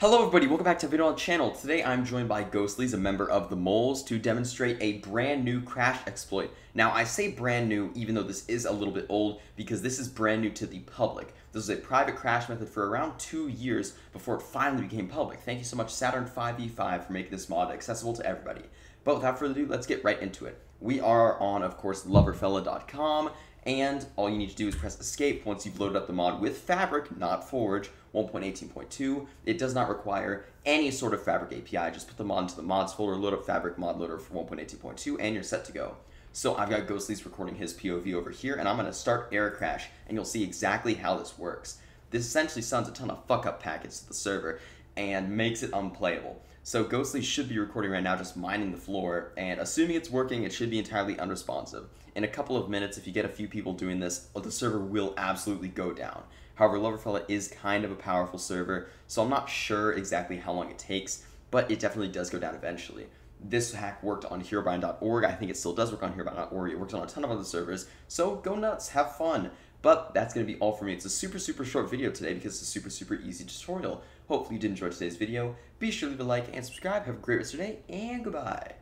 Hello everybody, welcome back to a video on the channel. Today I'm joined by Ghostly's, a member of the Moles, to demonstrate a brand new crash exploit. Now I say brand new even though this is a little bit old because this is brand new to the public. This was a private crash method for around two years before it finally became public. Thank you so much Saturn5v5 for making this mod accessible to everybody. But without further ado, let's get right into it. We are on, of course, loverfella.com and all you need to do is press escape once you've loaded up the mod with Fabric, not Forge, 1.18.2. It does not require any sort of Fabric API. Just put the mod into the mods folder, load up Fabric mod loader for 1.18.2, and you're set to go. So I've got Ghostly's recording his POV over here, and I'm going to start Error Crash, and you'll see exactly how this works. This essentially sends a ton of fuck up packets to the server and makes it unplayable. So Ghostly should be recording right now just mining the floor, and assuming it's working, it should be entirely unresponsive. In a couple of minutes, if you get a few people doing this, uh, the server will absolutely go down. However, Loverfella is kind of a powerful server, so I'm not sure exactly how long it takes, but it definitely does go down eventually. This hack worked on Herobrine.org. I think it still does work on Herobrine.org. It works on a ton of other servers, so go nuts, have fun. But that's going to be all for me. It's a super, super short video today because it's a super, super easy tutorial. Hopefully you did enjoy today's video. Be sure to leave a like and subscribe. Have a great rest of your day, and goodbye.